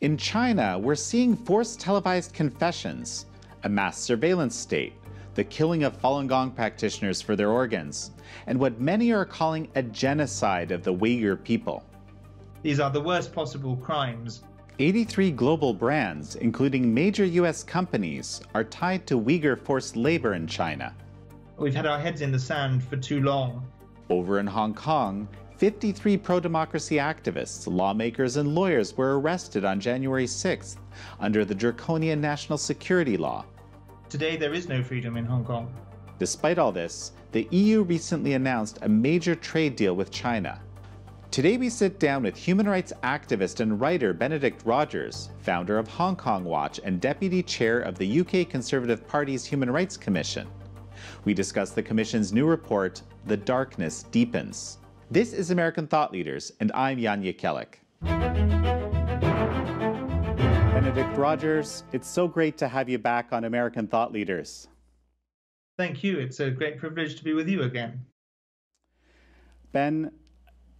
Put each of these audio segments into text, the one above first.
In China, we're seeing forced televised confessions, a mass surveillance state, the killing of Falun Gong practitioners for their organs, and what many are calling a genocide of the Uyghur people. These are the worst possible crimes. 83 global brands, including major US companies, are tied to Uyghur forced labor in China. We've had our heads in the sand for too long. Over in Hong Kong, 53 pro democracy activists, lawmakers, and lawyers were arrested on January 6th under the draconian national security law. Today, there is no freedom in Hong Kong. Despite all this, the EU recently announced a major trade deal with China. Today, we sit down with human rights activist and writer Benedict Rogers, founder of Hong Kong Watch and deputy chair of the UK Conservative Party's Human Rights Commission. We discuss the Commission's new report, The Darkness Deepens. This is American Thought Leaders, and I'm Jan Jekielek. Benedict Rogers, it's so great to have you back on American Thought Leaders. Thank you. It's a great privilege to be with you again. Ben,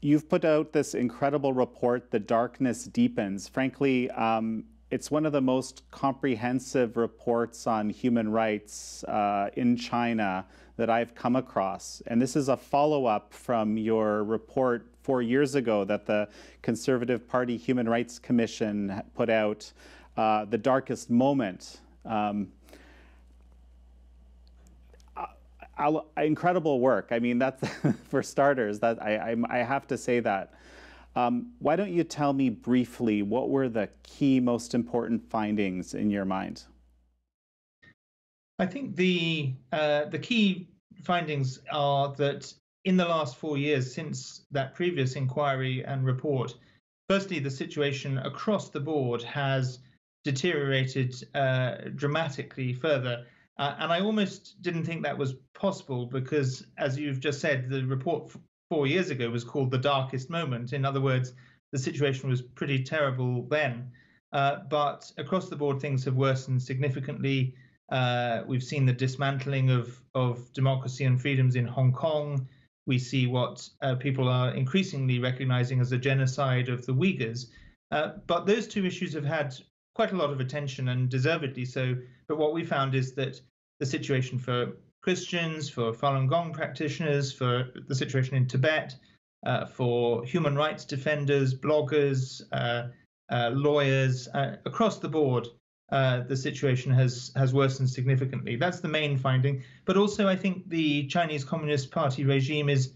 you've put out this incredible report, The Darkness Deepens. Frankly, um, it's one of the most comprehensive reports on human rights uh, in China that I've come across. And this is a follow up from your report four years ago that the Conservative Party Human Rights Commission put out, uh, The Darkest Moment. Um, incredible work. I mean, that's for starters. That I, I, I have to say that. Um, why don't you tell me briefly what were the key, most important findings in your mind? I think the uh, the key findings are that in the last four years since that previous inquiry and report, firstly, the situation across the board has deteriorated uh, dramatically further. Uh, and I almost didn't think that was possible because, as you've just said, the report f- four years ago was called the darkest moment. In other words, the situation was pretty terrible then. Uh, but across the board, things have worsened significantly. Uh, we've seen the dismantling of, of democracy and freedoms in Hong Kong. We see what uh, people are increasingly recognizing as a genocide of the Uyghurs. Uh, but those two issues have had quite a lot of attention and deservedly so. But what we found is that the situation for Christians, for Falun Gong practitioners, for the situation in Tibet, uh, for human rights defenders, bloggers, uh, uh, lawyers, across the board, uh, the situation has has worsened significantly. That's the main finding. But also, I think the Chinese Communist Party regime is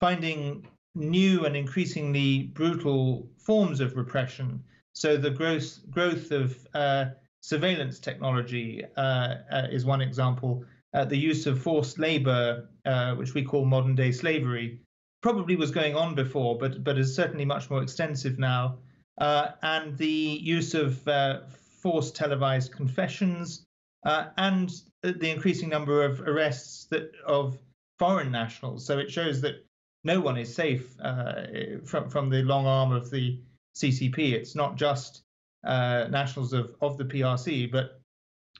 finding new and increasingly brutal forms of repression. So the growth growth of uh, surveillance technology uh, uh is one example. Uh, the use of forced labor, which we call modern day slavery, probably was going on before, but but is certainly much more extensive now. and the use of forced televised confessions, uh, and the increasing number of arrests that of foreign nationals. So it shows that no one is safe uh, from from the long arm of the CCP. It's not just uh, nationals of of the PRC, but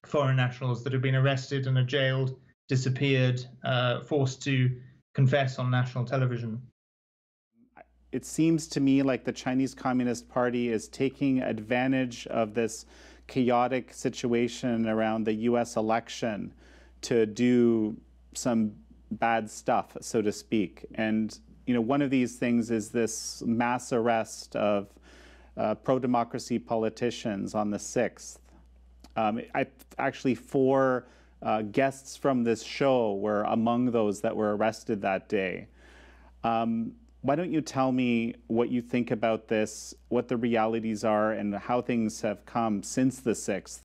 foreign nationals that have been arrested and are jailed, disappeared, uh, forced to confess on national television. It seems to me like the Chinese Communist Party is taking advantage of this chaotic situation around the US election to do some bad stuff, so to speak. And you know, one of these things is this mass arrest of uh, pro-democracy politicians on the 6th. Um, I, actually, four uh, guests from this show were among those that were arrested that day. Um, why don't you tell me what you think about this, what the realities are, and how things have come since the 6th?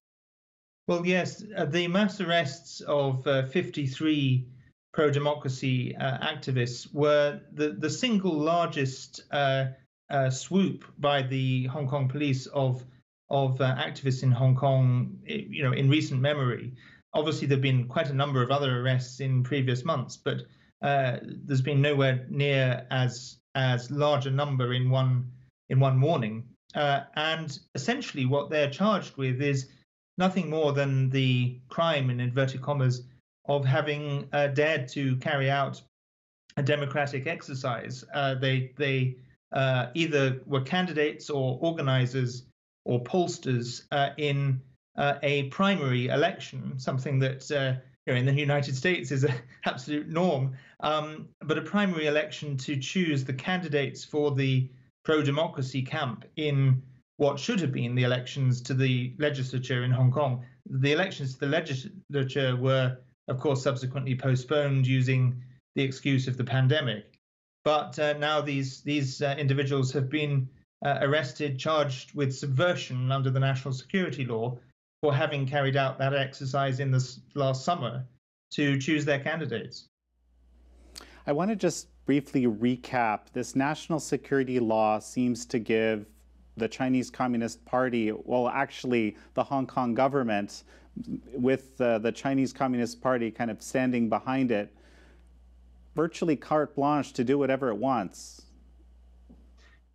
Well, yes, uh, the mass arrests of uh, 53 pro democracy uh, activists were the, the single largest uh, uh, swoop by the Hong Kong police of of uh, activists in Hong Kong, you know, in recent memory. Obviously, there have been quite a number of other arrests in previous months, but uh, there's been nowhere near as as large a number in one in one morning. Uh, and essentially, what they're charged with is nothing more than the crime, in inverted commas, of having uh, dared to carry out a democratic exercise. Uh, they they uh, either were candidates or organizers or pollsters in a primary election, something that you know, in the United States is an absolute norm, um, but a primary election to choose the candidates for the pro-democracy camp in what should have been the elections to the legislature in Hong Kong. The elections to the legislature were, of course, subsequently postponed using the excuse of the pandemic. But uh, now these these uh, individuals have been uh, arrested, charged with subversion under the national security law for having carried out that exercise in this last summer to choose their candidates. I want to just briefly recap. This national security law seems to give the Chinese Communist Party, well, actually, the Hong Kong government, with uh, the Chinese Communist Party kind of standing behind it, virtually carte blanche to do whatever it wants.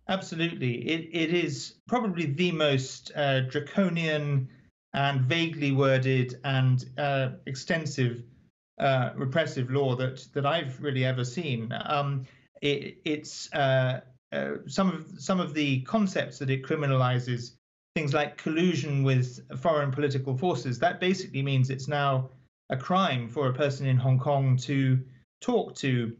Absolutely. It, it is probably the most uh, draconian and vaguely worded and uh, extensive uh, repressive law that, that I've really ever seen. Um, it, it's uh, uh, some of some of the concepts that it criminalizes, things like collusion with foreign political forces. That basically means it's now a crime for a person in Hong Kong to talk to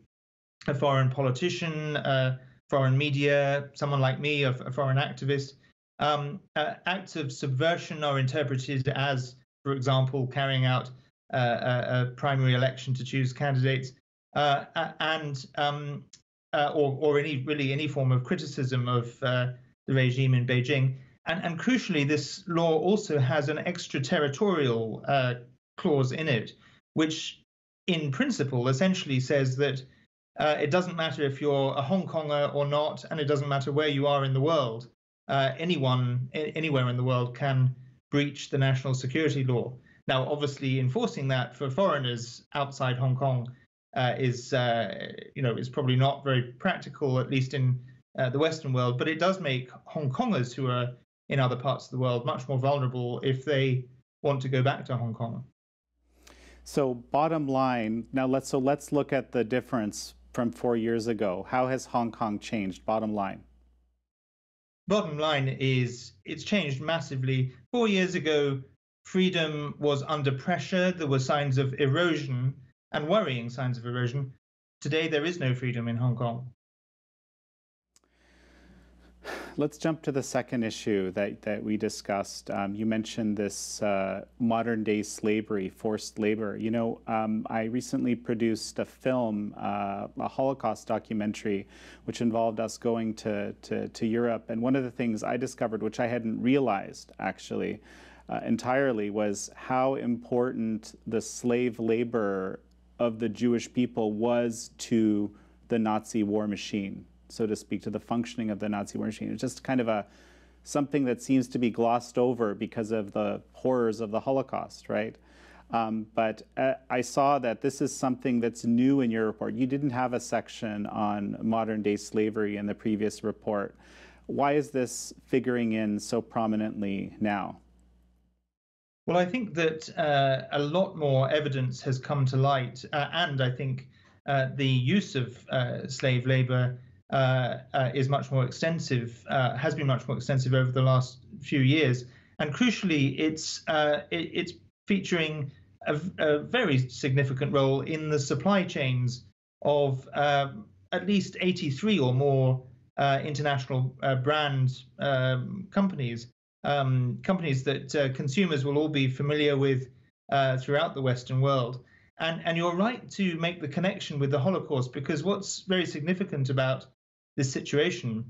a foreign politician, uh, foreign media, someone like me, a, a foreign activist. Um, uh, acts of subversion are interpreted as, for example, carrying out uh, a, primary election to choose candidates, uh, and um, uh, or, or any really any form of criticism of uh, the regime in Beijing. And, and crucially, this law also has an extraterritorial uh, clause in it, which in principle essentially says that it doesn't matter if you're a Hong Konger or not, and it doesn't matter where you are in the world. Uh, anyone anywhere in the world can breach the national security law. Now, obviously, enforcing that for foreigners outside Hong Kong uh, is, uh, you know, is probably not very practical, at least in uh, the Western world. But it does make Hong Kongers who are in other parts of the world much more vulnerable if they want to go back to Hong Kong. So bottom line, now let's so let's look at the difference from four years ago. How has Hong Kong changed? Bottom line. Bottom line is it's changed massively. Four years ago, freedom was under pressure. There were signs of erosion and worrying signs of erosion. Today, there is no freedom in Hong Kong. Let's jump to the second issue that, that we discussed. Um, you mentioned this uh, modern day slavery, forced labor. You know, um, I recently produced a film, uh, a Holocaust documentary, which involved us going to, to, to, Europe. And one of the things I discovered, which I hadn't realized actually uh, entirely, was how important the slave labor of the Jewish people was to the Nazi war machine so to speak, to the functioning of the Nazi war machine. It's just kind of a something that seems to be glossed over because of the horrors of the Holocaust, right? Um, but uh, I saw that this is something that's new in your report. You didn't have a section on modern day slavery in the previous report. Why is this figuring in so prominently now? Well, I think that uh, a lot more evidence has come to light, uh, and I think uh, the use of uh, slave labor is much more extensive, uh, has been much more extensive over the last few years. And crucially, it's it, it's featuring a, a, very significant role in the supply chains of um, at least 83 or more uh, international uh, brand um, companies, um, companies that uh, consumers will all be familiar with throughout the Western world. And, and you're right to make the connection with the Holocaust because what's very significant about this situation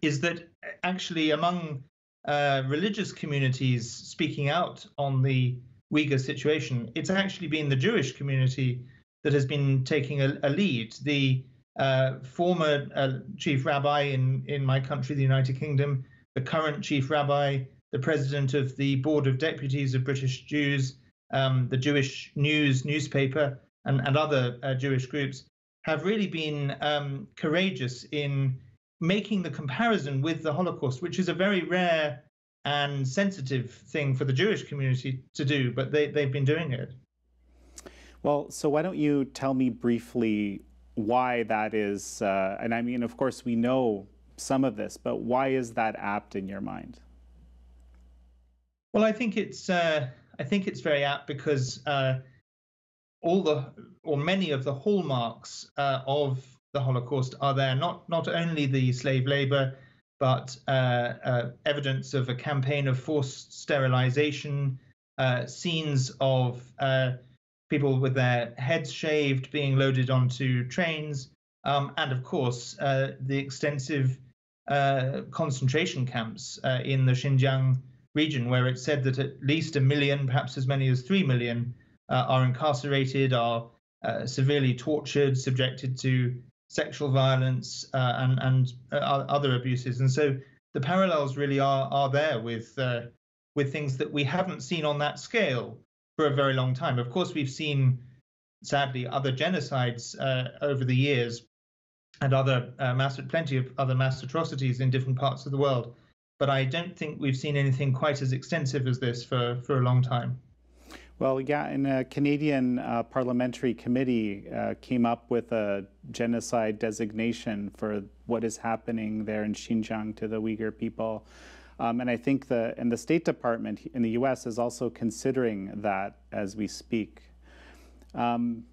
is that actually among uh, religious communities speaking out on the Uyghur situation, it's actually been the Jewish community that has been taking a, a lead. The uh, former uh, chief rabbi in, in my country, the United Kingdom, the current chief rabbi, the president of the Board of Deputies of British Jews, um, the Jewish News newspaper, and, and other uh, Jewish groups have really been um, courageous in making the comparison with the Holocaust, which is a very rare and sensitive thing for the Jewish community to do, but they, they've been doing it. Well, so why don't you tell me briefly why that is? Uh, and I mean, of course, we know some of this, but why is that apt in your mind? Well, I think it's uh, I think it's very apt because uh, all the or many of the hallmarks uh, of the Holocaust are there. Not not only the slave labor, but uh, uh, evidence of a campaign of forced sterilization, uh, scenes of people with their heads shaved being loaded onto trains, um, and of course the extensive concentration camps in the Xinjiang region, where it's said that at least a million, perhaps as many as three million, uh, are incarcerated, are uh, severely tortured, subjected to sexual violence uh, and and uh, other abuses. And so the parallels really are are there with uh, with things that we haven't seen on that scale for a very long time. Of course, we've seen sadly other genocides over the years and other mass plenty of other mass atrocities in different parts of the world but I don't think we've seen anything quite as extensive as this for, for a long time. Well, yeah, a Canadian uh, parliamentary committee uh, came up with a genocide designation for what is happening there in Xinjiang to the Uyghur people. Um, and I think the and the State Department in the U.S. is also considering that as we speak. Um,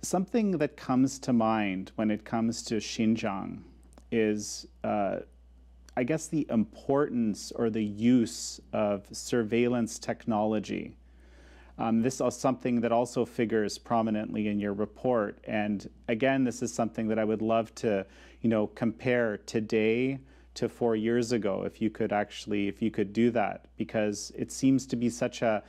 something that comes to mind when it comes to Xinjiang is uh, I guess, the importance or the use of surveillance technology. Um, this is something that also figures prominently in your report. And again, this is something that I would love to, you know, compare today to four years ago, if you could actually, if you could do that, because it seems to be such a,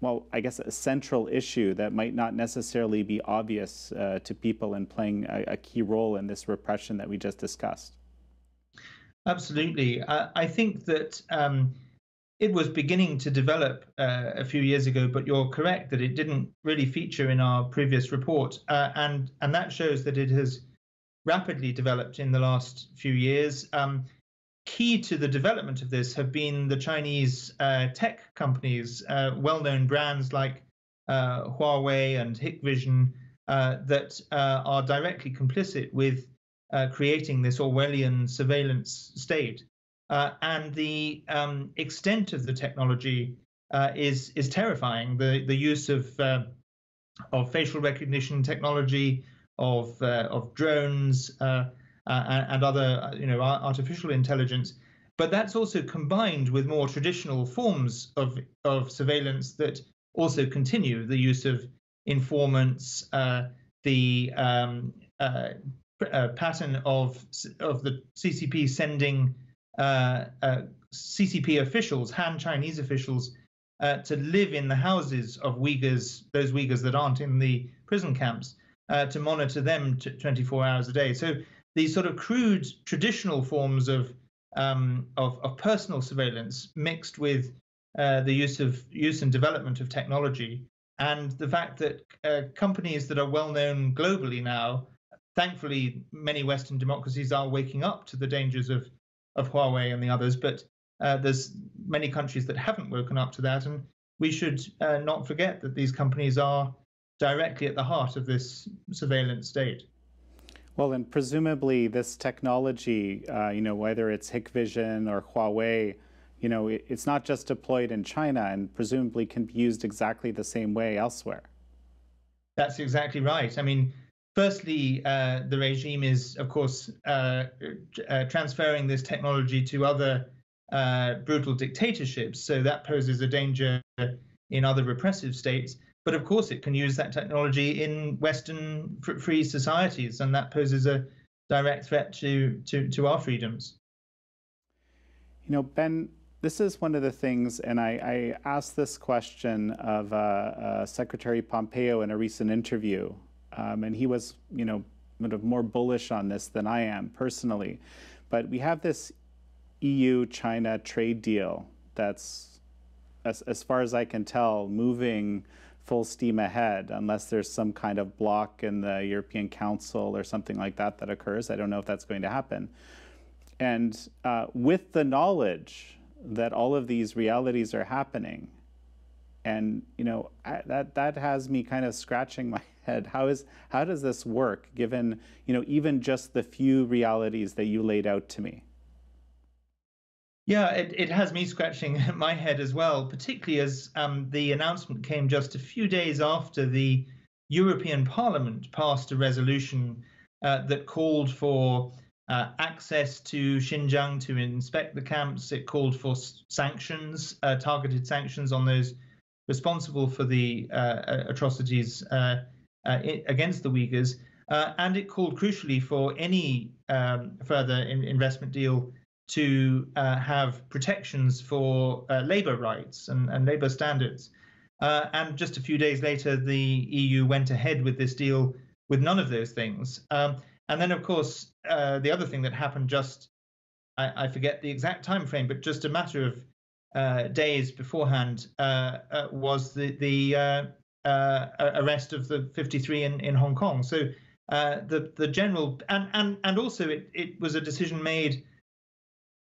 well, I guess a central issue that might not necessarily be obvious uh, to people in playing a, a key role in this repression that we just discussed. Absolutely. I, I think that um, it was beginning to develop uh, a few years ago, but you're correct that it didn't really feature in our previous report, uh, and and that shows that it has rapidly developed in the last few years. Um, key to the development of this have been the Chinese uh, tech companies, uh, well-known brands like uh, Huawei and Hikvision, uh, that are directly complicit with creating this Orwellian surveillance state. Uh, and the um, extent of the technology uh, is is terrifying. The the use of uh, of facial recognition technology, of uh, of drones uh, and other you know artificial intelligence, but that's also combined with more traditional forms of of surveillance that also continue. The use of informants, the um, uh, pattern of of the CCP sending uh, uh, CCP officials, Han Chinese officials, uh, to live in the houses of Uyghurs, those Uyghurs that aren't in the prison camps, uh, to monitor them 24 hours a day. So these sort of crude traditional forms of um, of, of, personal surveillance mixed with uh, the use of use and development of technology, and the fact that companies that are well known globally now thankfully, many Western democracies are waking up to the dangers of, of Huawei and the others, but uh, there's many countries that haven't woken up to that. And we should uh, not forget that these companies are directly at the heart of this surveillance state. Well, and presumably this technology, uh, you know, whether it's Hikvision or Huawei, you know, it, it's not just deployed in China and presumably can be used exactly the same way elsewhere. That's exactly right. I mean, Firstly, uh, the regime is, of course, uh, uh, transferring this technology to other uh, brutal dictatorships. So that poses a danger in other repressive states. But of course, it can use that technology in Western free societies, and that poses a direct threat to, to, to our freedoms. You know, Ben, this is one of the things, and I, I asked this question of uh, uh, Secretary Pompeo in a recent interview um, and he was, you know, sort of more bullish on this than I am personally. But we have this EU-China trade deal that's, as, as far as I can tell, moving full steam ahead unless there's some kind of block in the European Council or something like that that occurs. I don't know if that's going to happen. And uh, with the knowledge that all of these realities are happening, and you know I, that that has me kind of scratching my head. How is how does this work, given you know even just the few realities that you laid out to me? Yeah, it, it has me scratching my head as well, particularly as um, the announcement came just a few days after the European Parliament passed a resolution uh, that called for uh, access to Xinjiang to inspect the camps. It called for sanctions, uh, targeted sanctions on those responsible for the uh, atrocities uh, uh, against the Uyghurs. and it called crucially for any um, further in investment deal to have protections for labor rights and, and labor standards. and just a few days later, the EU went ahead with this deal with none of those things. Um, and then, of course, uh, the other thing that happened just, I, I, forget the exact time frame, but just a matter of uh, days beforehand uh, uh was the, the uh, uh, arrest of the 53 in, in Hong Kong. So the, the general, and, and, and also it, it was a decision made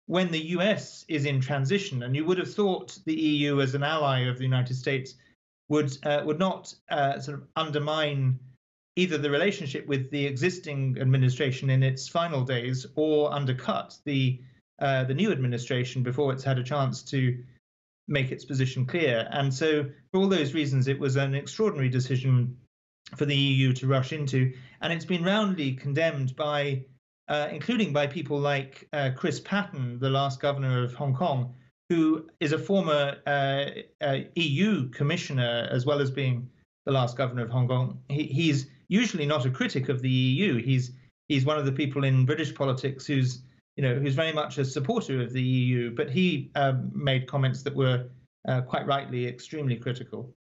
when the US is in transition, and you would have thought the EU as an ally of the United States would would not sort of undermine either the relationship with the existing administration in its final days or undercut the uh, the new administration before it's had a chance to make its position clear. And so, for all those reasons, it was an extraordinary decision for the EU to rush into, and it's been roundly condemned by, uh, including by people like uh, Chris Patten, the last governor of Hong Kong, who is a former uh, uh, EU commissioner as well as being the last governor of Hong Kong. He, he's usually not a critic of the EU. He's he's one of the people in British politics who's you know who's very much a supporter of the EU, but he um, made comments that were uh, quite rightly extremely critical.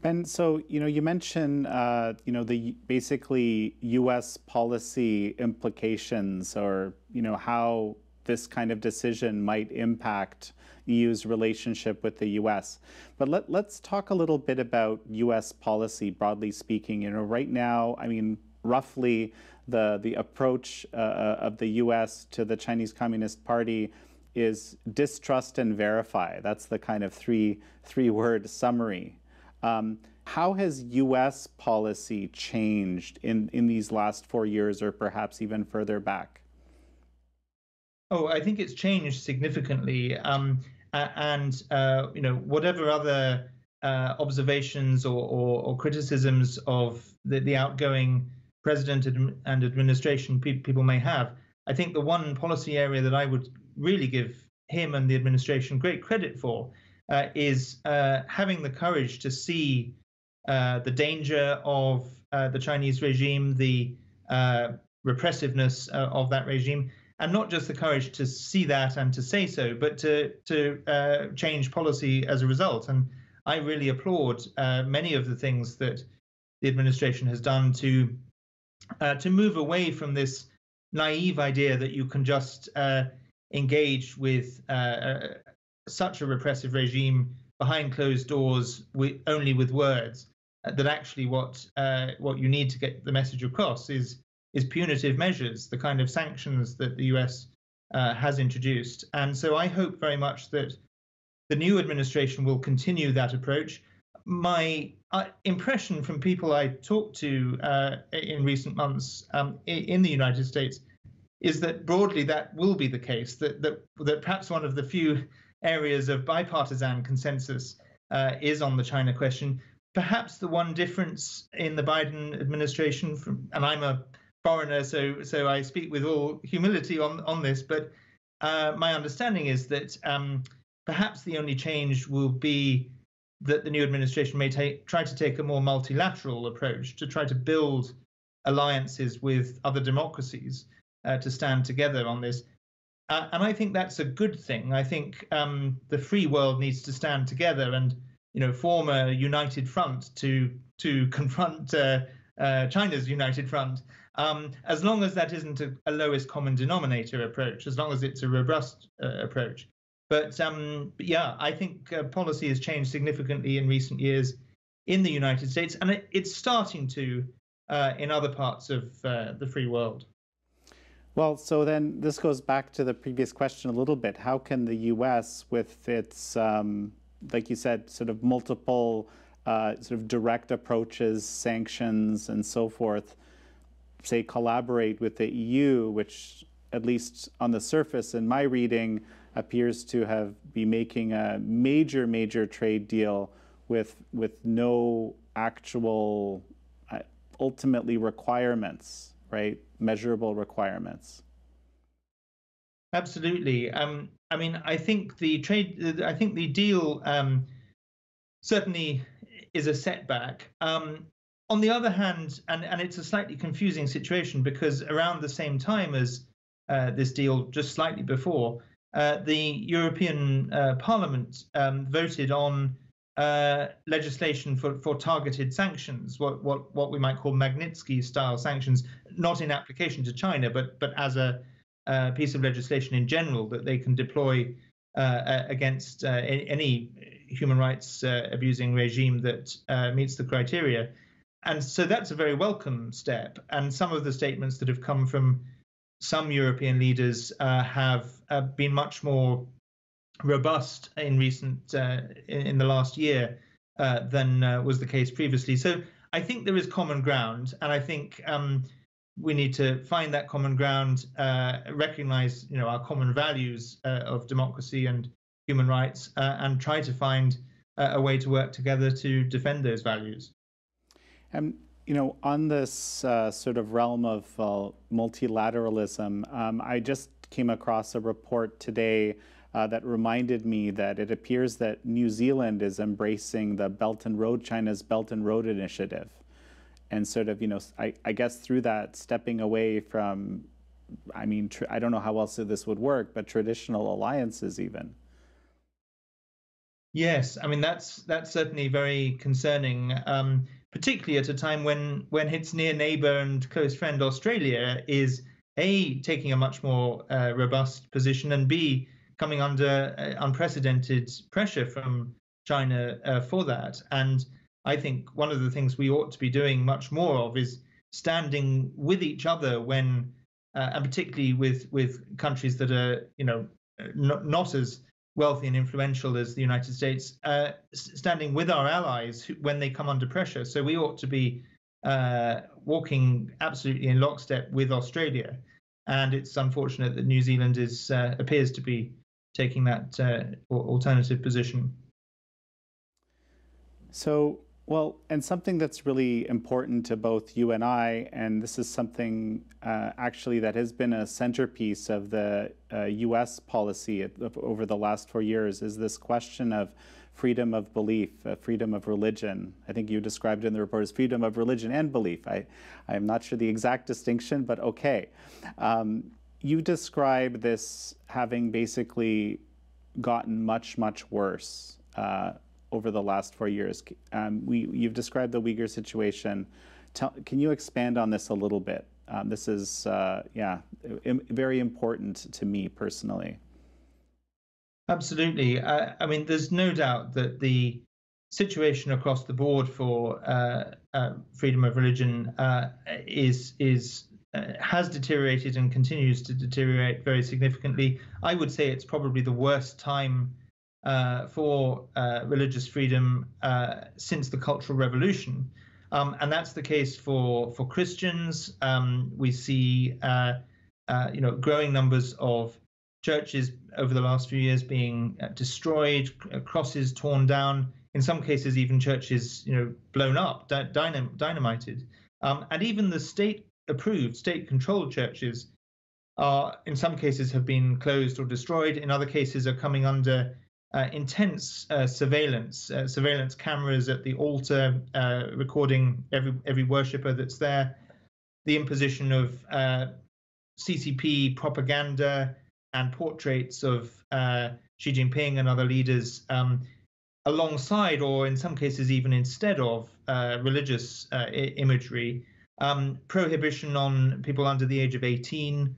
Ben, so you know, you mentioned uh, you know the basically U.S. policy implications, or you know how this kind of decision might impact EU's relationship with the US. But let, let's talk a little bit about US policy, broadly speaking. You know, right now, I mean, roughly the, the approach uh, uh of the US to the Chinese Communist Party is distrust and verify. That's the kind of three, three word summary. Um, how has US policy changed in, in these last four years or perhaps even further back? Oh, I think it's changed significantly. Um, and uh, you know whatever other uh, observations or, or, or, criticisms of the, the outgoing president and administration people may have, I think the one policy area that I would really give him and the administration great credit for uh, is uh, having the courage to see uh, the danger of uh, the Chinese regime, the repressiveness of that regime, and not just the courage to see that and to say so, but to to uh, change policy as a result. And I really applaud uh, many of the things that the administration has done to uh, to move away from this naive idea that you can just uh, engage with uh, uh, such a repressive regime behind closed doors with, only with words. that actually, what what you need to get the message across is is punitive measures, the kind of sanctions that the US uh, has introduced. And so I hope very much that the new administration will continue that approach. My uh, impression from people I talked to uh, in recent months um, in the United States is that broadly that will be the case, that, that, that perhaps one of the few areas of bipartisan consensus uh, is on the China question. Perhaps the one difference in the Biden administration, from, and I'm a foreigner, so so I speak with all humility on on this. But uh, my understanding is that um, perhaps the only change will be that the new administration may take, try to take a more multilateral approach to try to build alliances with other democracies uh, to stand together on this. Uh, and I think that's a good thing. I think um, the free world needs to stand together and you know form a united front to to confront uh, uh, China's united front um, as long as that isn't a, a, lowest common denominator approach, as long as it's a robust uh, approach. But, um, but, yeah, I think uh, policy has changed significantly in recent years in the United States, and it, it's starting to uh, in other parts of uh, the free world. Well, so then this goes back to the previous question a little bit. How can the U.S., with its, um, like you said, sort of multiple uh, sort of direct approaches, sanctions, and so forth, say, collaborate with the EU, which at least on the surface, in my reading, appears to have be making a major, major trade deal with with no actual, uh, ultimately requirements, right? Measurable requirements. Absolutely. Um, I mean, I think the trade, I think the deal um, certainly is a setback. Um, on the other hand, and, and it's a slightly confusing situation because around the same time as uh, this deal, just slightly before, uh, the European uh, Parliament um, voted on uh, legislation for, for targeted sanctions, what, what, what we might call Magnitsky style sanctions, not in application to China, but, but as a uh, piece of legislation in general that they can deploy uh, against any human rights abusing regime that meets the criteria. And so that's a very welcome step. And some of the statements that have come from some European leaders uh, have been much more robust in recent in, in, the last year than was the case previously. So I think there is common ground, and I think um, we need to find that common ground, uh, recognize you know our common values uh, of democracy and human rights, uh, and try to find a way to work together to defend those values. And you know, on this uh, sort of realm of uh, multilateralism, um, I just came across a report today. Uh, that reminded me that it appears that New Zealand is embracing the Belt and Road, China's Belt and Road Initiative and sort of, you know, I, I guess through that stepping away from, I mean, I don't know how else this would work, but traditional alliances even. Yes, I mean that's that's certainly very concerning, um, particularly at a time when when its near neighbour and close friend Australia is a taking a much more uh, robust position and b coming under uh, unprecedented pressure from China uh, for that. And I think one of the things we ought to be doing much more of is standing with each other when, uh, and particularly with with countries that are you know not, not as wealthy and influential as the United States, uh, standing with our allies when they come under pressure. So we ought to be uh, walking absolutely in lockstep with Australia, and it's unfortunate that New Zealand is uh, appears to be taking that uh, alternative position. So well, and something that's really important to both you and I, and this is something uh, actually that has been a centerpiece of the uh, US policy over the last four years, is this question of freedom of belief, uh, freedom of religion. I think you described in the report as freedom of religion and belief. I, I'm not sure the exact distinction, but okay. Um, you describe this having basically gotten much, much worse uh, over the last four years. Um, we, you've described the Uyghur situation. Tell, can you expand on this a little bit? Um, this is, uh, yeah, Im very important to me personally. Absolutely. I, I, mean, there's no doubt that the situation across the board for uh, uh, freedom of religion uh, is is uh, has deteriorated and continues to deteriorate very significantly. I would say it's probably the worst time uh, for uh, religious freedom uh, since the Cultural Revolution. Um, and that's the case for, for Christians. Um, we see uh, uh, you know, growing numbers of churches over the last few years being destroyed, crosses torn down, in some cases even churches you know, blown up, dynam- dynamited. Um, and even the state-approved, state-controlled churches are, in some cases, have been closed or destroyed. In other cases, are coming under uh, intense uh, surveillance, uh, surveillance cameras at the altar, uh, recording every every worshipper that's there, the imposition of uh, CCP propaganda and portraits of uh, Xi Jinping and other leaders, um, alongside or in some cases even instead of religious I- imagery, um, prohibition on people under the age of 18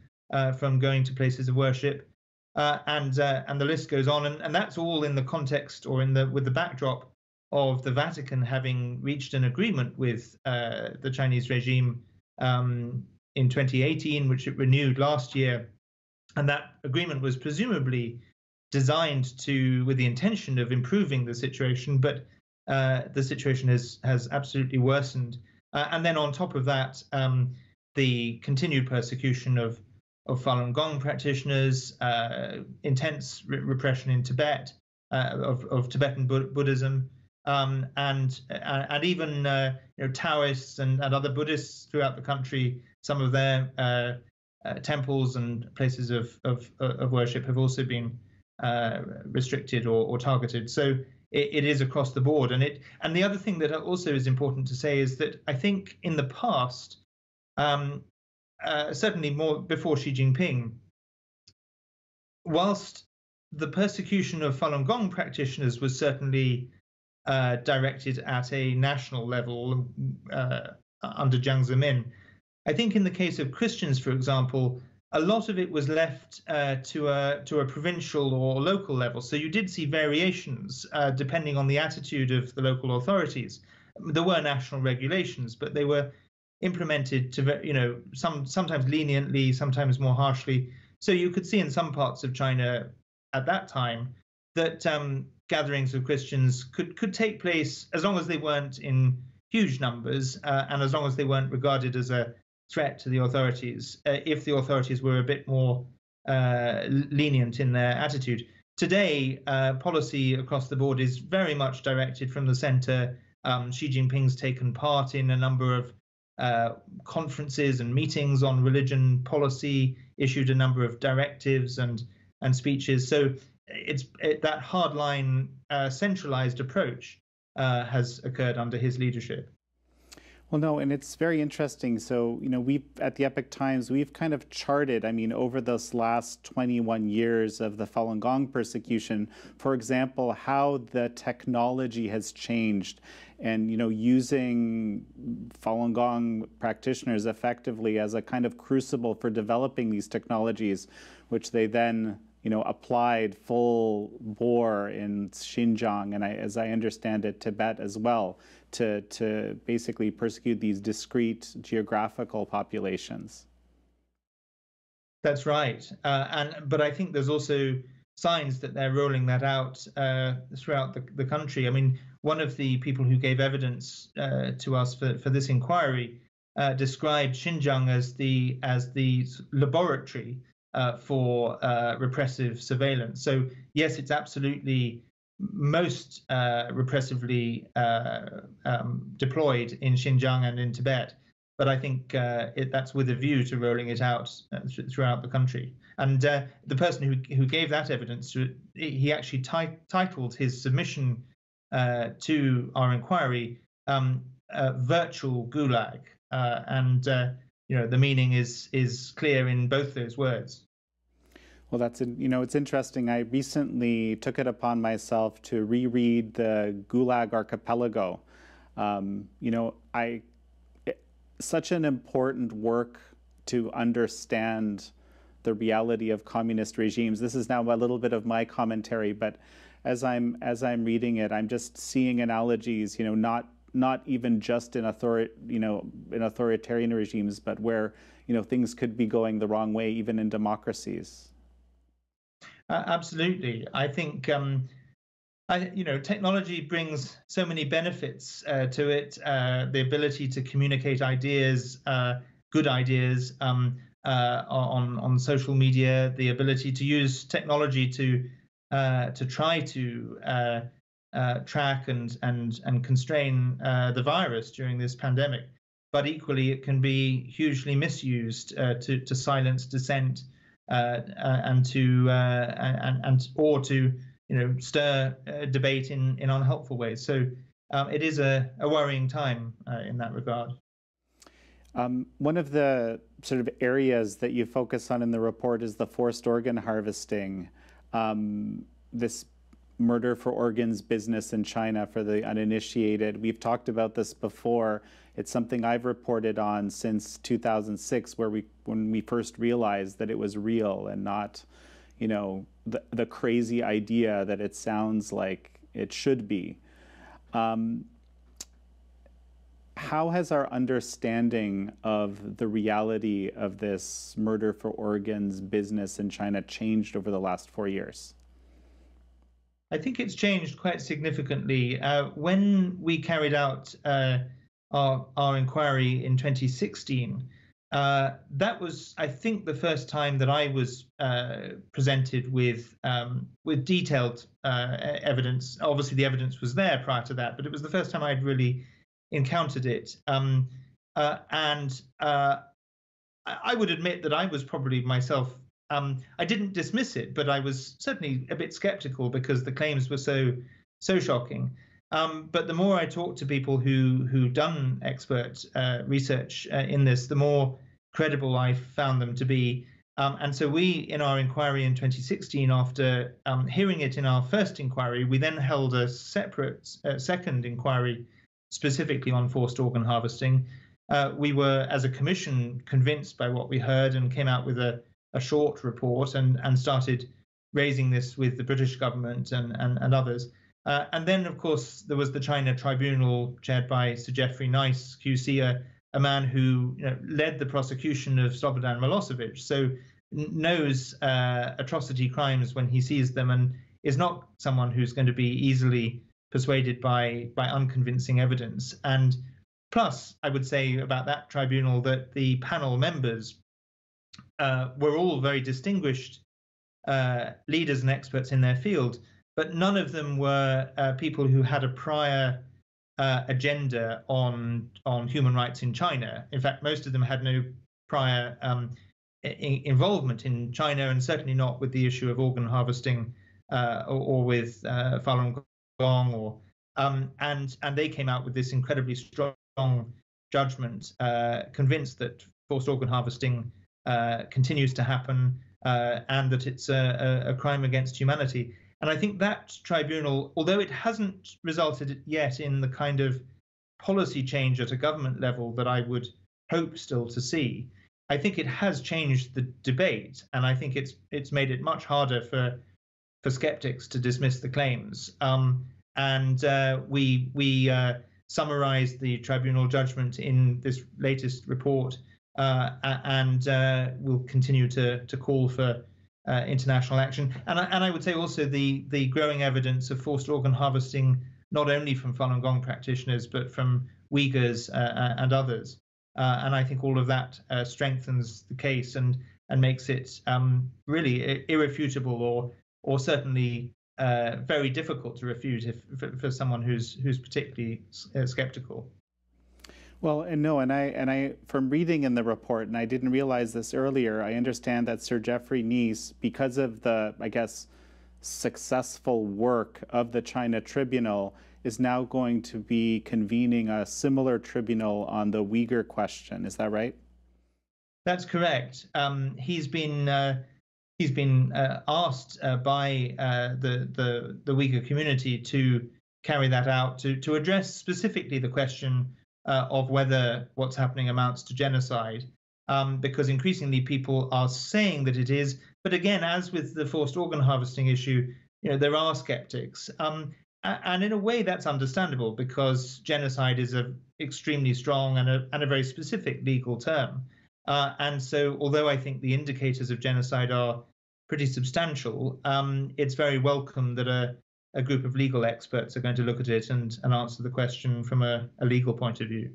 from going to places of worship uh, and uh, and the list goes on, and, and that's all in the context or in the with the backdrop of the Vatican having reached an agreement with uh, the Chinese regime um, in 2018, which it renewed last year, and that agreement was presumably designed to with the intention of improving the situation, but uh, the situation has has absolutely worsened. Uh, and then on top of that, um, the continued persecution of of Falun Gong practitioners, uh, intense re- repression in Tibet uh, of, of Tibetan Buddhism, um, and and even uh, you know Taoists and, and other Buddhists throughout the country. Some of their uh, uh, temples and places of, of of worship have also been uh, restricted or, or targeted. So it, it is across the board, and it and the other thing that also is important to say is that I think in the past, um, uh, certainly more before Xi Jinping, whilst the persecution of Falun Gong practitioners was certainly uh, directed at a national level uh, under Jiang Zemin. I think in the case of Christians, for example, a lot of it was left uh, to a to a provincial or local level. So you did see variations uh, depending on the attitude of the local authorities. There were national regulations, but they were implemented to you know some sometimes leniently, sometimes more harshly. So you could see in some parts of China at that time that um, gatherings of Christians could could take place as long as they weren't in huge numbers uh, and as long as they weren't regarded as a threat to the authorities. Uh, if the authorities were a bit more uh, lenient in their attitude. Today, uh, policy across the board is very much directed from the center. Um, Xi Jinping's taken part in a number of uh, conferences and meetings on religion policy, issued a number of directives and and speeches. So it's it, that hardline uh, centralized approach uh, has occurred under his leadership. Well, no, and it's very interesting. So, you know, we at the Epoch Times, we've kind of charted, I mean, over this last 21 years of the Falun Gong persecution, for example, how the technology has changed and, you know, using Falun Gong practitioners effectively as a kind of crucible for developing these technologies, which they then you know, applied full bore in Xinjiang and I, as I understand it, Tibet as well, to, to basically persecute these discrete geographical populations. That's right, uh, and but I think there's also signs that they're rolling that out uh, throughout the, the country. I mean, one of the people who gave evidence uh, to us for, for this inquiry uh, described Xinjiang as the as the laboratory uh, for uh, repressive surveillance. So yes, it's absolutely most uh, repressively uh, um, deployed in Xinjiang and in Tibet, but I think uh, it, that's with a view to rolling it out uh, th- throughout the country. And the person who who gave that evidence, he actually t- titled his submission to our inquiry um, "Virtual Gulag," and you know the meaning is is clear in both those words. Well, that's you know it's interesting. I recently took it upon myself to reread the Gulag Archipelago. Um, you know, I it, such an important work to understand the reality of communist regimes. This is now a little bit of my commentary, but as I'm as I'm reading it, I'm just seeing analogies. You know, not not even just in author you know in authoritarian regimes, but where you know things could be going the wrong way, even in democracies. Uh, absolutely, I think. Um, I, you know, technology brings so many benefits uh, to it. Uh, the ability to communicate ideas, uh, good ideas, um, uh, on on social media. The ability to use technology to uh, to try to track and and and constrain the virus during this pandemic. But equally, it can be hugely misused to to silence dissent and to uh, and and or to you know stir debate in in unhelpful ways. So um, it is a, a worrying time in that regard. Um, one of the sort of areas that you focus on in the report is the forced organ harvesting. Um, this murder for organs business in China for the uninitiated. We've talked about this before. It's something I've reported on since 2006, where we when we first realized that it was real and not, you know, the the crazy idea that it sounds like it should be. Um, how has our understanding of the reality of this murder for organs business in China changed over the last four years? I think it's changed quite significantly. Uh, when we carried out uh, our, our inquiry in 2016, uh, that was, I think, the first time that I was uh, presented with um, with detailed uh, evidence. Obviously, the evidence was there prior to that, but it was the first time I'd really encountered it. Um, uh, and uh, I would admit that I was probably myself. Um, I didn't dismiss it, but I was certainly a bit skeptical because the claims were so so shocking. Um, but the more I talked to people who who done expert uh, research uh, in this, the more credible I found them to be. Um, and so we, in our inquiry in 2016, after um, hearing it in our first inquiry, we then held a separate uh, second inquiry specifically on forced organ harvesting. Uh, we were, as a commission, convinced by what we heard and came out with a, a short report and, and started raising this with the British government and, and, and others. Uh, and then, of course, there was the China Tribunal chaired by Sir Geoffrey Nice, QC, a, a man who you know, led the prosecution of Slobodan Milosevic, so knows uh, atrocity crimes when he sees them, and is not someone who's going to be easily persuaded by by unconvincing evidence. And plus, I would say about that tribunal that the panel members uh, were all very distinguished uh, leaders and experts in their field but none of them were uh, people who had a prior uh, agenda on on human rights in China. In fact, most of them had no prior um, involvement in China, and certainly not with the issue of organ harvesting uh, or, or, with uh, Falun Gong. Or um, and and they came out with this incredibly strong judgment, uh, convinced that forced organ harvesting uh, continues to happen and that it's a, a, crime against humanity. And I think that tribunal, although it hasn't resulted yet in the kind of policy change at a government level that I would hope still to see, I think it has changed the debate, and I think it's it's made it much harder for for skeptics to dismiss the claims. Um, and uh, we we uh, summarized the tribunal judgment in this latest report, uh, and uh, we'll continue to to call for uh, international action. And I, and I would say also the the growing evidence of forced organ harvesting, not only from Falun Gong practitioners but from Uyghurs uh, uh, and others. Uh, and I think all of that uh, strengthens the case and and makes it um, really irrefutable or or certainly uh, very difficult to refute if, for, for someone who's who's particularly skeptical. Well, and no, and I and I from reading in the report, and I didn't realize this earlier. I understand that Sir Geoffrey Nice, because of the, I guess, successful work of the China Tribunal, is now going to be convening a similar tribunal on the Uyghur question. Is that right? That's correct. Um, he's been uh, he's been uh, asked uh, by uh, the the the Uyghur community to carry that out to to address specifically the question uh, of whether what's happening amounts to genocide, um, because increasingly people are saying that it is. But again, as with the forced organ harvesting issue, you know there are skeptics, um, and in a way that's understandable because genocide is a extremely strong and a and a very specific legal term. Uh, and so, although I think the indicators of genocide are pretty substantial, um, it's very welcome that a a group of legal experts are going to look at it and, and answer the question from a, a legal point of view.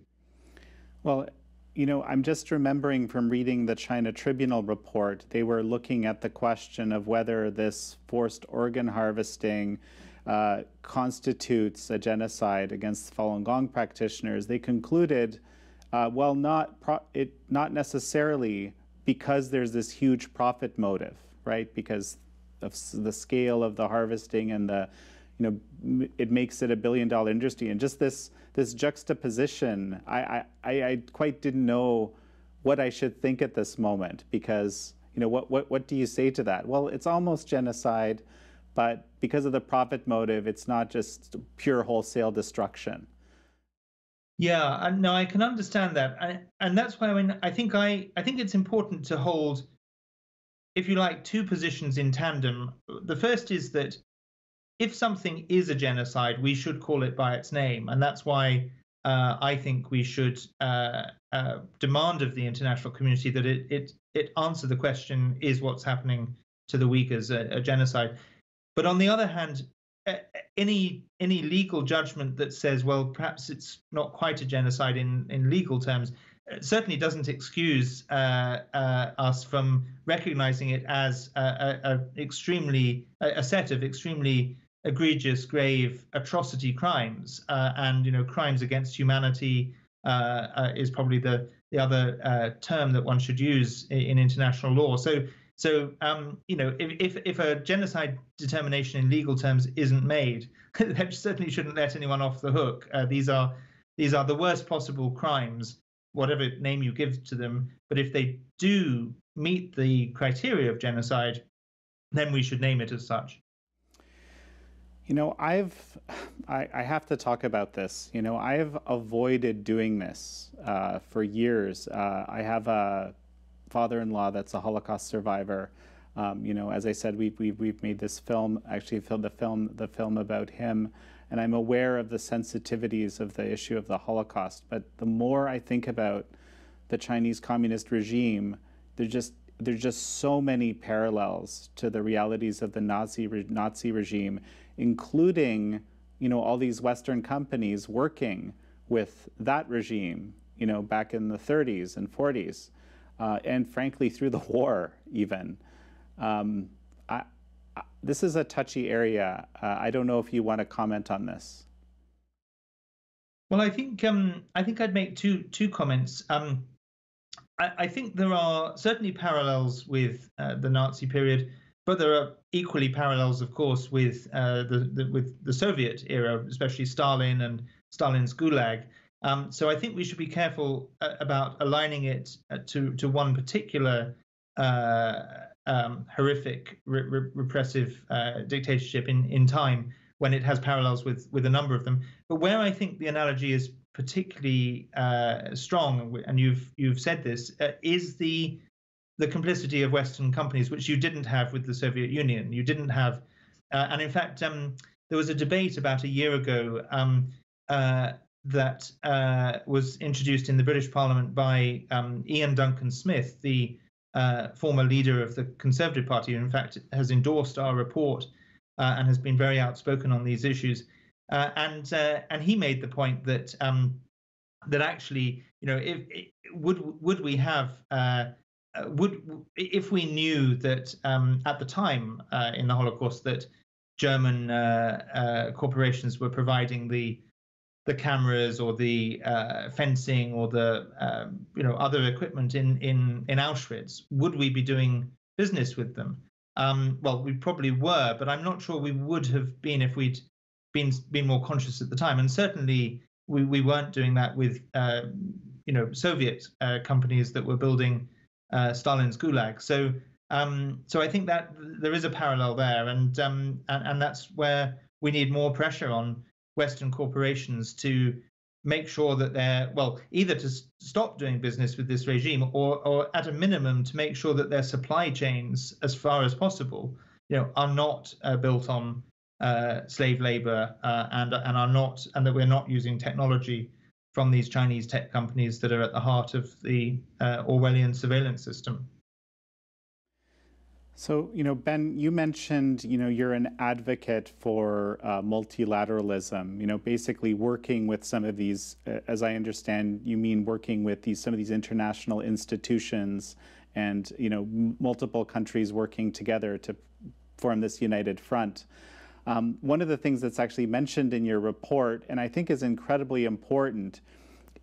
Well, you know, I'm just remembering from reading the China Tribunal report, they were looking at the question of whether this forced organ harvesting uh, constitutes a genocide against Falun Gong practitioners. They concluded, uh, well, not it, not necessarily because there's this huge profit motive, right? Because of the scale of the harvesting and the you know it makes it a billion dollar industry. And just this this juxtaposition I, I i quite didn't know what i should think at this moment because you know what what what do you say to that? Well it's almost genocide but because of the profit motive it's not just pure wholesale destruction. Yeah no i can understand that. And, and that's why i mean i think i i think it's important to hold if you like, two positions in tandem. The first is that if something is a genocide, we should call it by its name. And that's why uh, I think we should uh, uh, demand of the international community that it, it, it answer the question is what's happening to the Uyghurs a, a genocide? But on the other hand, any any legal judgment that says, well, perhaps it's not quite a genocide in, in legal terms, certainly doesn't excuse uh, uh, us from recognizing it as a, a, a extremely a set of extremely egregious, grave atrocity crimes, uh, and you know crimes against humanity uh, uh, is probably the the other uh, term that one should use in, in international law. So so um, you know if, if if a genocide determination in legal terms isn't made, that certainly shouldn't let anyone off the hook. these are these are the worst possible crimes whatever name you give to them. But if they do meet the criteria of genocide, then we should name it as such. You know, I've, I, I have to talk about this. You know, I've avoided doing this uh, for years. Uh, I have a father-in-law that's a Holocaust survivor. Um, you know, as I said, we've, we've, we've made this film, actually, the film, the film about him and I'm aware of the sensitivities of the issue of the Holocaust. But the more I think about the Chinese communist regime, there's just there's just so many parallels to the realities of the Nazi Nazi regime, including you know all these Western companies working with that regime, you know, back in the 30s and 40s, uh, and frankly through the war even. Um, this is a touchy area. Uh, I don't know if you want to comment on this. Well, I think um, I think I'd make two two comments. Um, I, I, think there are certainly parallels with uh, the Nazi period, but there are equally parallels, of course, with uh, the, the, with the Soviet era, especially Stalin and Stalin's Gulag. Um, so I think we should be careful uh, about aligning it uh, to to one particular uh, um, horrific, re- re- repressive uh, dictatorship in, in time when it has parallels with, with a number of them. But where I think the analogy is particularly uh, strong, and you've you've said this, uh, is the the complicity of Western companies, which you didn't have with the Soviet Union. You didn't have, uh, and in fact, um, there was a debate about a year ago um, uh, that uh, was introduced in the British Parliament by um, Iain Duncan Smith, the uh, former leader of the Conservative Party, in fact has endorsed our report uh, and has been very outspoken on these issues. Uh, and uh, and he made the point that um, that actually, you know, if, if would would we have uh, uh, would if we knew that um, at the time in the Holocaust that German corporations were providing the the cameras or the uh, fencing or the um, you know other equipment in in in Auschwitz, would we be doing business with them? Um, well, we probably were, but I'm not sure we would have been if we'd been been more conscious at the time. And certainly, we we weren't doing that with uh, you know Soviet uh, companies that were building uh, Stalin's Gulag. So um, so I think that there is a parallel there, and um, and and that's where we need more pressure on Western corporations to make sure that they're well either to stop doing business with this regime or or at a minimum to make sure that their supply chains as far as possible you know are not uh, built on uh, slave labor uh, and and are not and that we're not using technology from these Chinese tech companies that are at the heart of the uh, Orwellian surveillance system. So, you know, Ben, you mentioned, you know, you're an advocate for uh, multilateralism, you know, basically working with some of these, uh, as I understand, you mean working with these, some of these international institutions and, you know, multiple countries working together to form this united front. Um, one of the things that's actually mentioned in your report, and I think is incredibly important,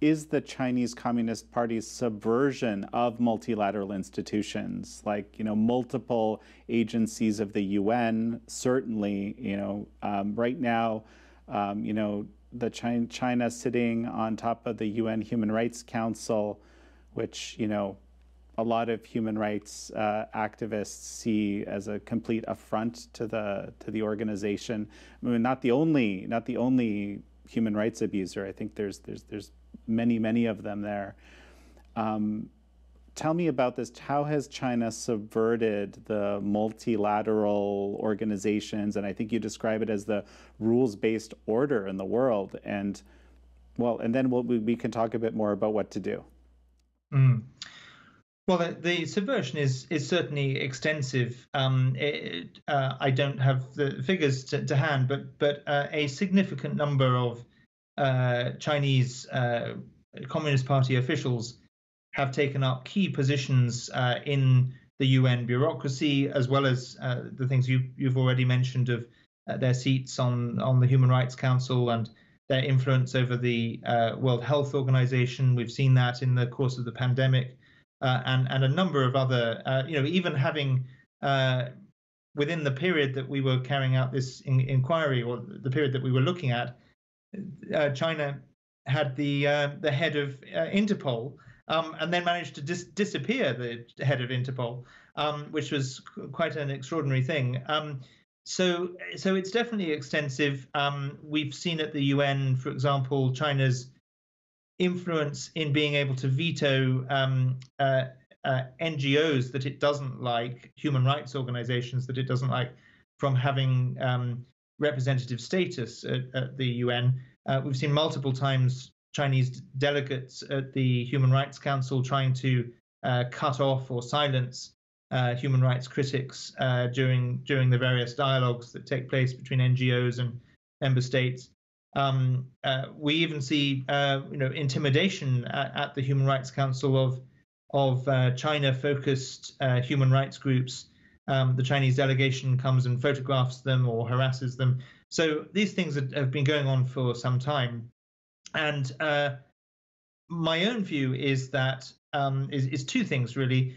is the Chinese Communist Party's subversion of multilateral institutions, like you know multiple agencies of the UN. Certainly, you know um, right now, um, you know the China, China sitting on top of the UN Human Rights Council, which you know a lot of human rights uh, activists see as a complete affront to the to the organization. I mean, not the only not the only human rights abuser. I think there's there's there's many, many of them there. Um, tell me about this. How has China subverted the multilateral organizations? And I think you describe it as the rules based order in the world. And well, and then we'll, we can talk a bit more about what to do. Mm. Well, the, the, subversion is is certainly extensive. Um, it, uh, I don't have the figures to, to hand, but but uh, a significant number of Chinese uh, Communist Party officials have taken up key positions uh, in the UN bureaucracy, as well as uh, the things you, have already mentioned of uh, their seats on, on the Human Rights Council and their influence over the uh, World Health Organization. We've seen that in the course of the pandemic, uh, and and a number of other, uh, you know, even having within the period that we were carrying out this in, inquiry or the period that we were looking at, China had the the head of Interpol um, and then managed to dis- disappear the head of Interpol, um, which was quite an extraordinary thing. Um, so, so it's definitely extensive. Um, we've seen at the UN, for example, China's influence in being able to veto um, uh, uh, NGOs that it doesn't like, human rights organizations that it doesn't like, from having um, representative status at, at the UN. Uh, we've seen multiple times Chinese delegates at the Human Rights Council trying to uh, cut off or silence uh, human rights critics uh, during during the various dialogues that take place between NGOs and member states. Um, uh, we even see uh, you know intimidation at, at, the Human Rights Council of of China-focused human rights groups. Um, the Chinese delegation comes and photographs them or harasses them. So these things have been going on for some time. And uh, my own view is that um, is, is two things really.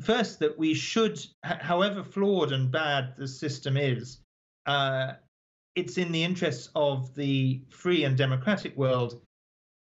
First, that we should, however flawed and bad the system is, uh, it's in the interests of the free and democratic world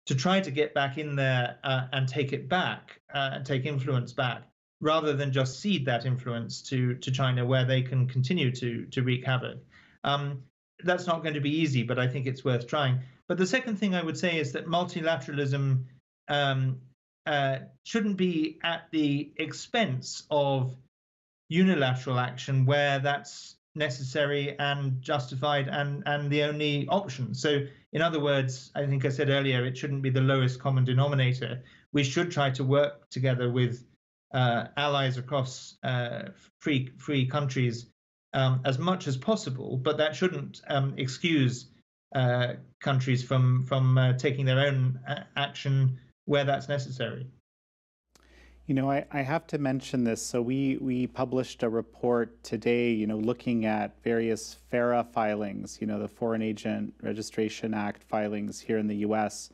to try to get back in there uh, and take it back uh, and take influence back, rather than just cede that influence to to China, where they can continue to to wreak havoc. Um, that's not going to be easy, but I think it's worth trying. But the second thing I would say is that multilateralism um, uh, shouldn't be at the expense of unilateral action where that's necessary and justified and and the only option. So, in other words, I think I said earlier, it shouldn't be the lowest common denominator. We should try to work together with uh, allies across uh, free free countries um, as much as possible, but that shouldn't um, excuse uh, countries from from uh, taking their own uh, action where that's necessary. You know, I, I have to mention this. So we we published a report today. You know, looking at various FARA filings. You know, the Foreign Agent Registration Act filings here in the U.S.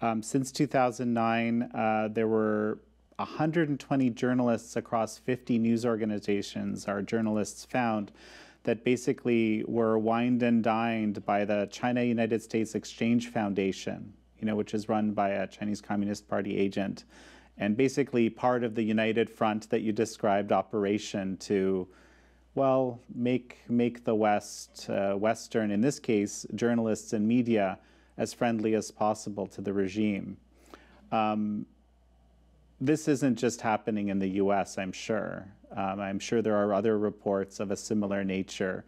Um, since 2009, uh, there were 120 journalists across 50 news organizations. Our journalists found that basically were wined and dined by the China United States Exchange Foundation, you know, which is run by a Chinese Communist Party agent, and basically part of the United Front that you described operation to, well, make make the West, uh, Western, in this case, journalists and media, as friendly as possible to the regime. Um, this isn't just happening in the U.S. I'm sure. Um, I'm sure there are other reports of a similar nature.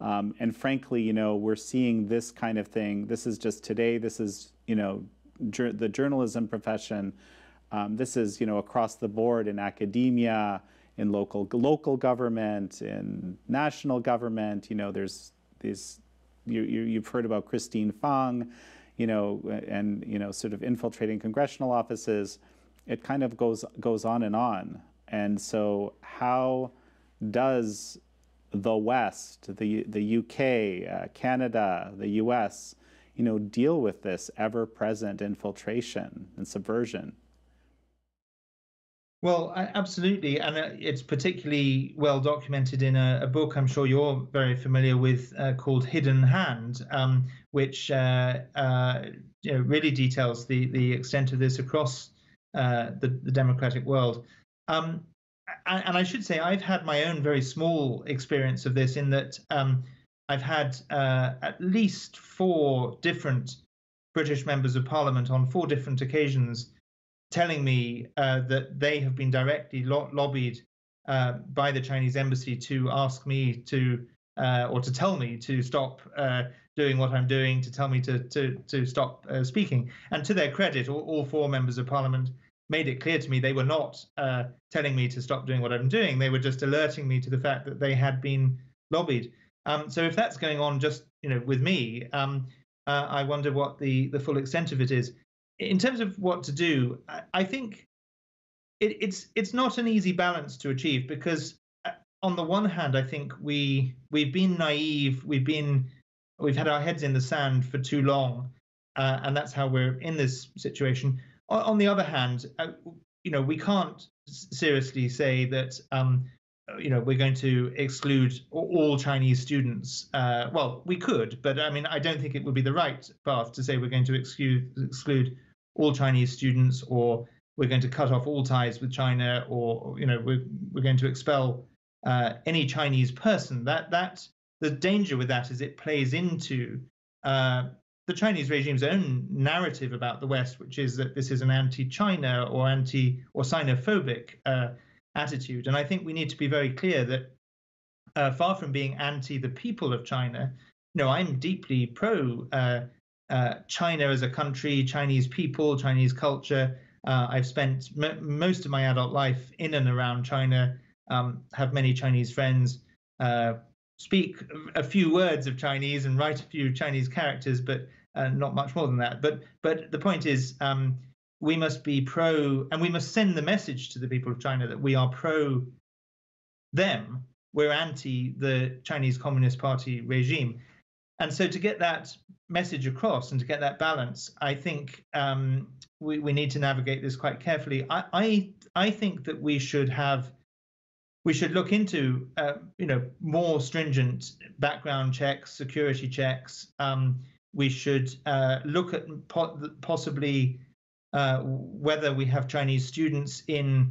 Um, and frankly, you know, we're seeing this kind of thing. This is just today. This is, you know, the journalism profession. Um, this is, you know, across the board in academia, in local local government, in national government. You know, there's these. You, you, have heard about Christine Fang, you know, and you know, sort of infiltrating congressional offices. It kind of goes goes on and on. And so, how does the West, the the UK, uh, Canada, the U.S., you know, deal with this ever-present infiltration and subversion? Well, absolutely, and uh, it's particularly well documented in a, a, book I'm sure you're very familiar with uh, called Hidden Hand, um, which uh, uh, you know, really details the the extent of this across uh, the, the democratic world. Um, and I should say, I've had my own very small experience of this in that um, I've had uh, at least four different British members of parliament on four different occasions telling me uh, that they have been directly lo- lobbied uh, by the Chinese embassy to ask me to, uh, or to tell me to stop uh, doing what I'm doing, to tell me to to to stop uh, speaking. And to their credit, all, all four members of parliament made it clear to me they were not uh, telling me to stop doing what I'm doing. They were just alerting me to the fact that they had been lobbied. Um, so if that's going on just you know with me, um, uh, I wonder what the the full extent of it is. in terms of what to do, I, I think it, it's it's not an easy balance to achieve because uh, on the one hand, I think we we've been naive, we've been we've had our heads in the sand for too long, uh, and that's how we're in this situation. On, the other hand, uh, you know, we can't seriously say that um, you know we're going to exclude all Chinese students. Uh, well, we could, but I mean, I don't think it would be the right path to say we're going to exclude exclude all Chinese students, or we're going to cut off all ties with China, or you know we're we're going to expel uh, any Chinese person. That that the danger with that is it plays into uh, the Chinese regime's own narrative about the West, which is that this is an anti-China or anti or xenophobic uh, attitude. And I think we need to be very clear that uh, far from being anti the people of China, no, I'm deeply pro uh, uh, China as a country, Chinese people, Chinese culture. Uh, I've spent m- most of my adult life in and around China, um, have many Chinese friends, uh, speak a few words of Chinese and write a few Chinese characters, but uh, not much more than that. But but the point is, um, we must be pro, and we must send the message to the people of China that we are pro them. We're anti the Chinese Communist Party regime. And so to get that message across and to get that balance, I think um, we, we need to navigate this quite carefully. I, I, I think that we should have we should look into uh, you know more stringent background checks, security checks. Um, we should uh, look at po- possibly uh, whether we have Chinese students in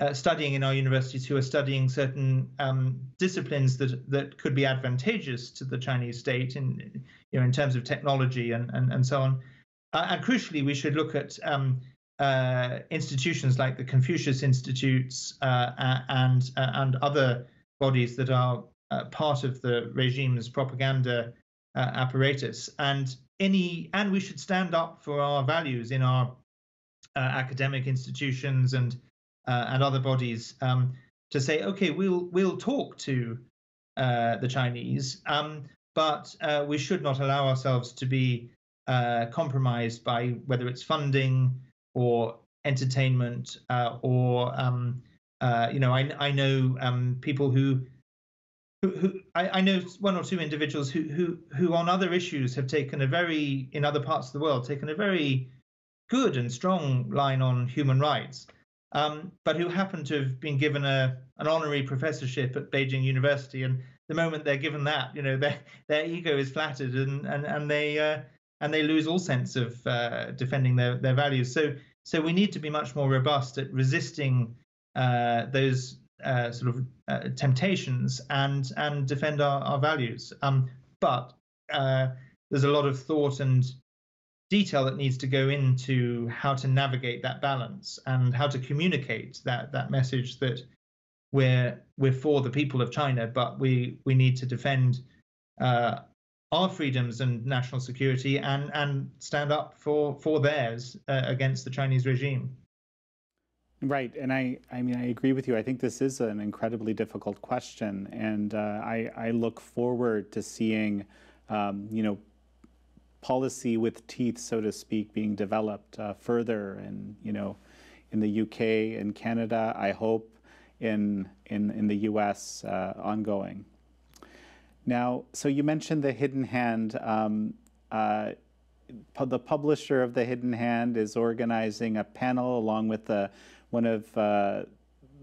uh, studying in our universities who are studying certain um, disciplines that that could be advantageous to the Chinese state in you know in terms of technology and and, and so on. Uh, and crucially, we should look at um, uh, institutions like the Confucius Institutes uh, and uh, and other bodies that are part of the regime's propaganda apparatus. And any and we should stand up for our values in our uh, academic institutions and uh, and other bodies um, to say, okay, we'll we'll talk to uh, the Chinese, um, but we should not allow ourselves to be compromised by whether it's funding or entertainment or um, you know I I know um, people who who, who I, I, know one or two individuals who who who on other issues have taken a very in other parts of the world taken a very good and strong line on human rights, um, but who happen to have been given a an honorary professorship at Beijing University, and the moment they're given that, you know, their their ego is flattered, and and and they uh, and they lose all sense of uh, defending their their values. So so we need to be much more robust at resisting uh, those uh, sort of uh, temptations and and defend our, our values. Um, but uh, there's a lot of thought and detail that needs to go into how to navigate that balance and how to communicate that that message that we're we're for the people of China, but we we need to defend uh, our freedoms and national security and and stand up for for theirs uh, against the Chinese regime. Right, and I, I mean, I agree with you. I think this is an incredibly difficult question, and uh, I, I look forward to seeing, um, you know, policy with teeth, so to speak, being developed uh, further in you know in the UK and Canada. I hope in in in the US uh, ongoing. Now, so you mentioned the Hidden Hand. Um, uh, the publisher of the Hidden Hand is organizing a panel along with the one of uh,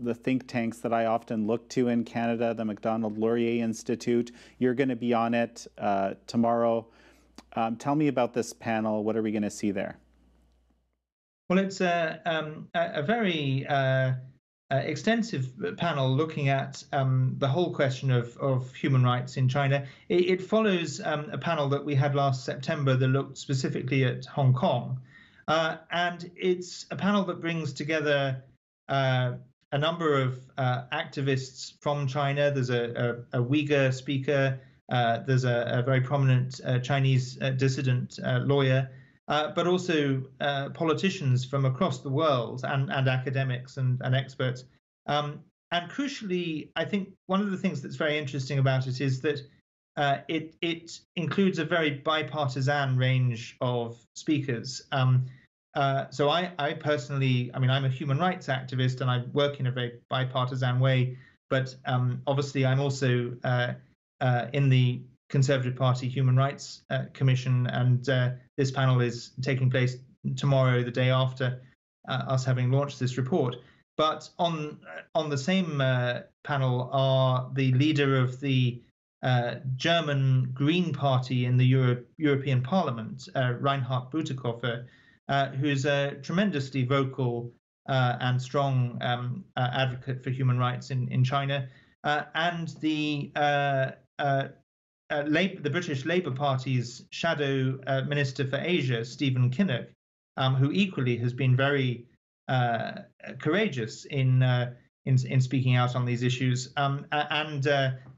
the think tanks that I often look to in Canada, the Macdonald Laurier Institute. You're going to be on it uh, tomorrow. Um, tell me about this panel. What are we going to see there? Well, it's a, um, a very uh, extensive panel looking at um, the whole question of, of human rights in China. It, it follows um, a panel that we had last September that looked specifically at Hong Kong. Uh, and it's a panel that brings together uh, a number of uh, activists from China. There's a, a, a Uyghur speaker, uh, there's a, a, very prominent uh, Chinese dissident lawyer, but also politicians from across the world and, and academics and, and experts. Um, and crucially, I think one of the things that's very interesting about it is that uh, it it includes a very bipartisan range of speakers. Um, uh, so I, I personally, I mean, I'm a human rights activist and I work in a very bipartisan way. But um, obviously, I'm also uh, uh, in the Conservative Party Human Rights uh, Commission, and uh, this panel is taking place tomorrow, the day after uh, us having launched this report. But on on the same panel are the leader of the German Green Party in the Euro- European Parliament, Reinhard Bütikofer uh, who's a tremendously vocal uh, and strong um, uh, advocate for human rights in, in China, uh, and the uh, Labour, the British Labour Party's shadow minister for Asia, Stephen Kinnock, um, who equally has been very courageous in, in, in speaking out on these issues, um, and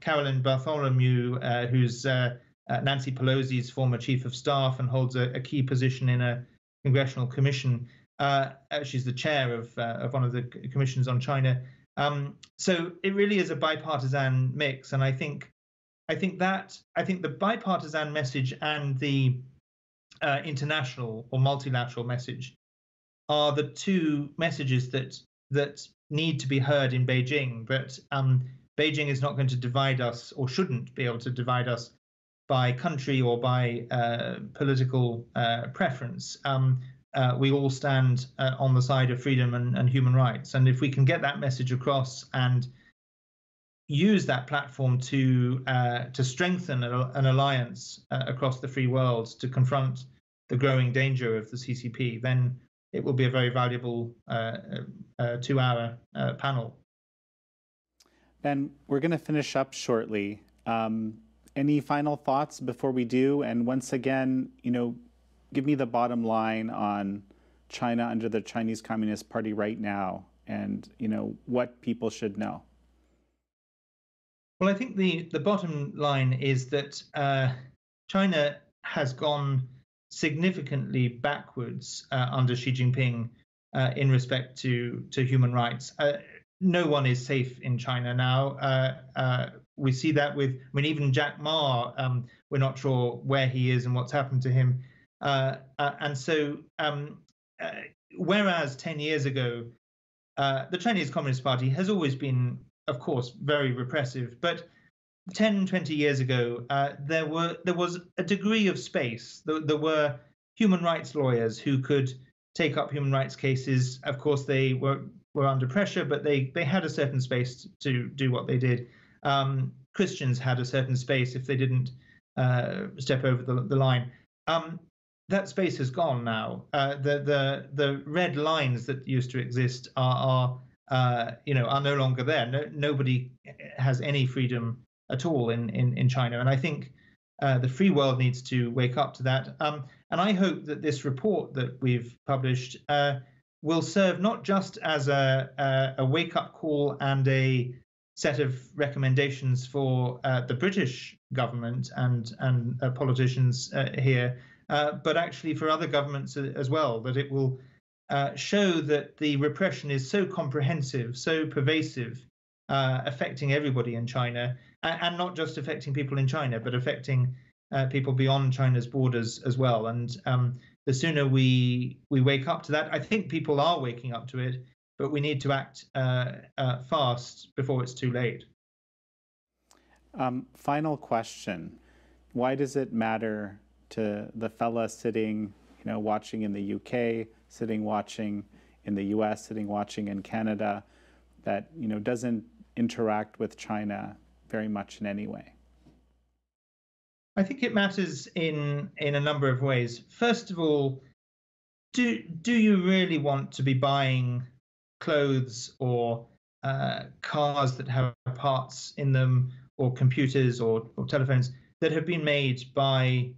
Carolyn Bartholomew, who's Nancy Pelosi's former chief of staff and holds a, a key position in a Congressional Commission. Uh, she's the chair of uh, of one of the commissions on China. Um, so it really is a bipartisan mix, and I think I think that I think the bipartisan message and the uh, international or multilateral message are the two messages that that need to be heard in Beijing. But um, Beijing is not going to divide us, or shouldn't be able to divide us by country or by uh, political uh, preference. Um, uh, we all stand uh, on the side of freedom and, and, human rights. And if we can get that message across and use that platform to uh, to strengthen a, an alliance uh, across the free world to confront the growing danger of the CCP, then it will be a very valuable two-hour panel. Ben, we're going to finish up shortly. Um, any final thoughts before we do? And once again, you know, give me the bottom line on China under the Chinese Communist Party right now, and you know what people should know. Well, I think the the bottom line is that uh, China has gone significantly backwards uh, under Xi Jinping uh, in respect to to human rights. Uh, no one is safe in China now. Uh, uh, we see that with, I mean, even Jack Ma, um, we're not sure where he is and what's happened to him. And so, um, whereas 10 years ago, the Chinese Communist Party has always been, of course, very repressive, but 10, 20 years ago, uh, there were there was a degree of space. There, there were human rights lawyers who could take up human rights cases. Of course, they were were under pressure, but they they had a certain space to do what they did um, Christians had a certain space if they didn't uh, step over the, the line. Um, that space has gone now. Uh, the the the red lines that used to exist are, are uh, you know are no longer there. No, nobody has any freedom at all in in, in China, and I think uh, the free world needs to wake up to that. Um, and I hope that this report that we've published uh, will serve not just as a a, a wake up call and a set of recommendations for uh, the British government and and uh, politicians uh, here, uh, but actually for other governments as well. That it will uh, show that the repression is so comprehensive, so pervasive, uh, affecting everybody in China, and, not just affecting people in China, but affecting people beyond China's borders as well. And um, the sooner we we wake up to that, I think people are waking up to it but we need to act uh, uh, fast before it's too late. Um, final question: Why does it matter to the fella sitting, you know, watching in the UK, sitting watching in the U.S., sitting watching in Canada, that you know doesn't interact with China very much in any way? I think it matters in in a number of ways. First of all, do do you really want to be buying clothes or uh, cars that have parts in them or computers or, or telephones that have been made by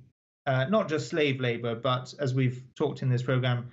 uh, not just slave labor, but as we've talked in this program,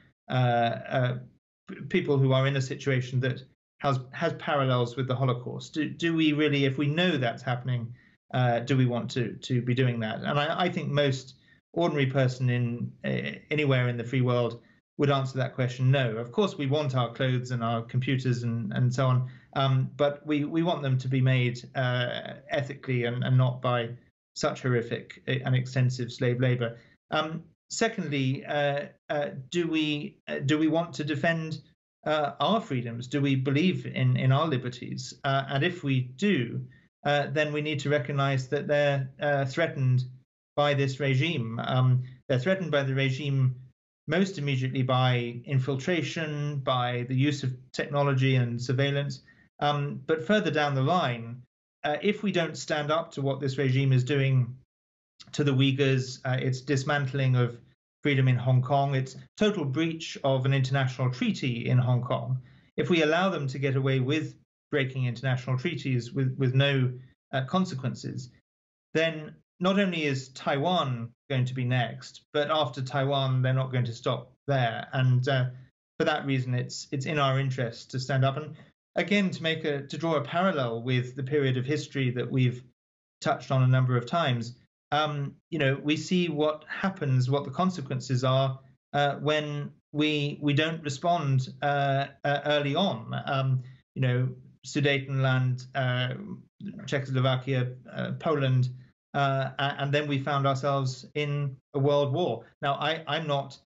people who are in a situation that has has parallels with the Holocaust. Do, do we really, if we know that's happening, uh, do we want to to be doing that? And I, I think most ordinary person in uh, anywhere in the free world would answer that question no. Of course, we want our clothes and our computers and, and so on, um, but we, we want them to be made uh, ethically and, and not by such horrific and extensive slave labor. Um, secondly, uh, uh, do we uh, do we want to defend uh, our freedoms? Do we believe in in our liberties? Uh, and if we do, then we need to recognise that they're threatened by this regime. Um, they're threatened by the regime most immediately by infiltration, by the use of technology and surveillance. Um, but further down the line, uh, if we don't stand up to what this regime is doing to the Uyghurs, uh, its dismantling of freedom in Hong Kong, its total breach of an international treaty in Hong Kong, if we allow them to get away with breaking international treaties with, with no uh, consequences, then not only is Taiwan going to be next, but after Taiwan, they're not going to stop there. And uh, for that reason, it's it's in our interest to stand up and again to make a to draw a parallel with the period of history that we've touched on a number of times. Um, you know, we see what happens, what the consequences are uh, when we we don't respond uh, uh early on. Um, you know, Sudetenland, uh, Czechoslovakia, uh, Poland uh, and then we found ourselves in a world war. Now, I, I'm not,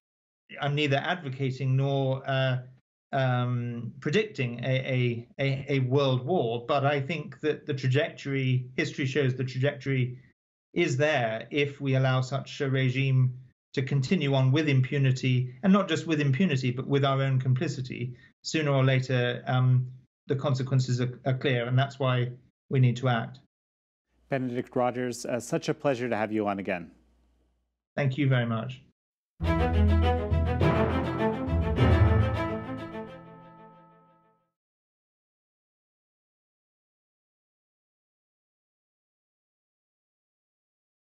I'm neither advocating nor um, predicting a, a, a, world war, but I think that the trajectory, history shows the trajectory is there if we allow such a regime to continue on with impunity, and not just with impunity, but with our own complicity. Sooner or later, um, the consequences are, are clear, and that's why we need to act. Benedict Rogers, uh, such a pleasure to have you on again. Thank you very much.